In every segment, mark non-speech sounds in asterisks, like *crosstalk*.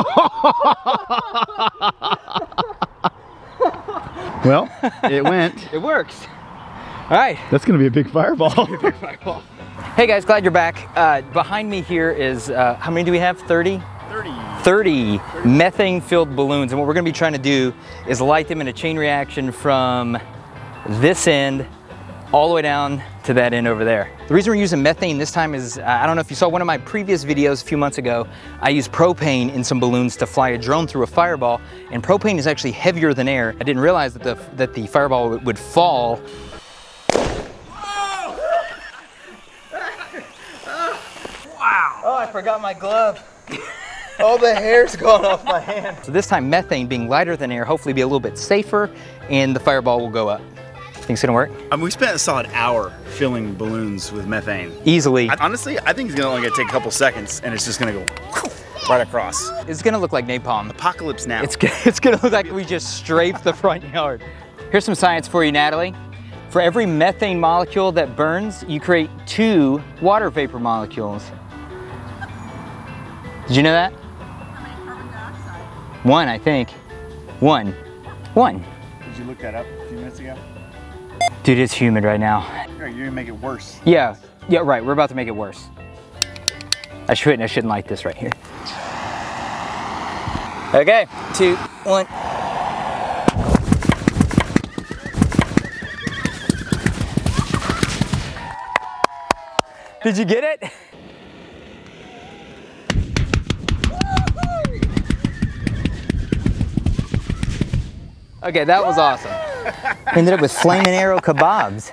*laughs* well, it went. It works. All right. That's gonna be a big fireball. Hey guys, glad you're back. Uh, behind me here is, uh, how many do we have? 30? 30. 30 methane filled balloons. And what we're gonna be trying to do is light them in a chain reaction from this end all the way down to that end over there. The reason we're using methane this time is, uh, I don't know if you saw one of my previous videos a few months ago, I used propane in some balloons to fly a drone through a fireball, and propane is actually heavier than air. I didn't realize that the, that the fireball would fall Wow. Oh, I forgot my glove. *laughs* All the hair's gone off my hand. So this time methane being lighter than air, hopefully be a little bit safer and the fireball will go up. Think it's gonna work? I mean, we spent a solid hour filling balloons with methane. Easily. I, honestly, I think it's gonna only gonna take a couple seconds and it's just gonna go right across. It's gonna look like napalm. Apocalypse now. It's, *laughs* it's gonna look like we just strafed the front yard. Here's some science for you, Natalie. For every methane molecule that burns, you create two water vapor molecules. Did you know that? One, I think. One. One. Did you look that up a few minutes ago? Dude, it's humid right now. You're gonna make it worse. Yeah, yeah, right. We're about to make it worse. I shouldn't, I shouldn't like this right here. Okay, two, one. Did you get it? Okay, that was awesome. *laughs* Ended up with flaming arrow kebabs.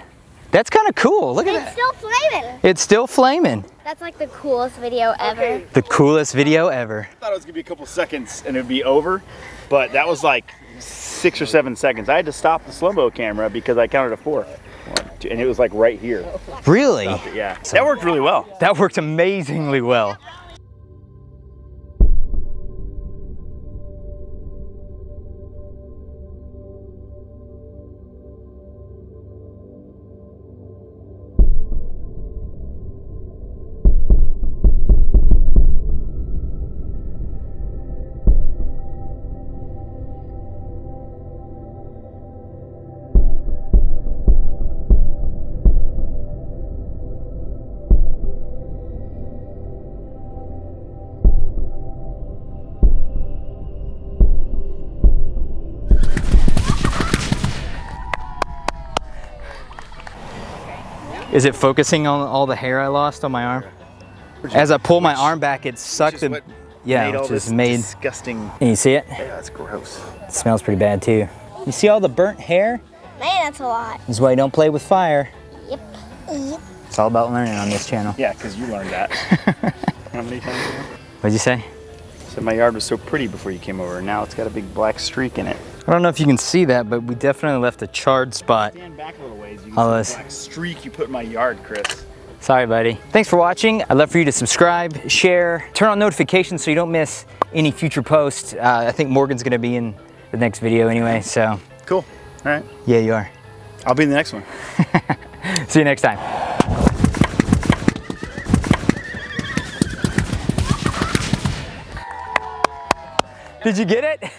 That's kind of cool. Look at it. It's that. still flaming. It's still flaming. That's like the coolest video ever. The coolest video ever. I thought it was gonna be a couple seconds and it'd be over, but that was like six or seven seconds. I had to stop the slow-mo camera because I counted a four. One, two, and it was like right here. Really? But yeah, that worked really well. That worked amazingly well. Is it focusing on all the hair I lost on my arm? As I pull my arm back, it sucked Which is the, yeah, made all which this is made. disgusting. Can you see it? Yeah, that's gross. It smells pretty bad too. You see all the burnt hair? Man, that's a lot. This is why you don't play with fire. Yep. Yep. It's all about learning on this channel. Yeah, because you learned that. *laughs* How many times? What'd you say? So my yard was so pretty before you came over. Now it's got a big black streak in it. I don't know if you can see that, but we definitely left a charred spot. Stand back a little ways. You All this. see the black streak you put in my yard, Chris. Sorry, buddy. Thanks for watching. I'd love for you to subscribe, share, turn on notifications so you don't miss any future posts. Uh, I think Morgan's gonna be in the next video anyway, so Cool. All right. yeah, you are. I'll be in the next one. *laughs* See you next time. Did you get it?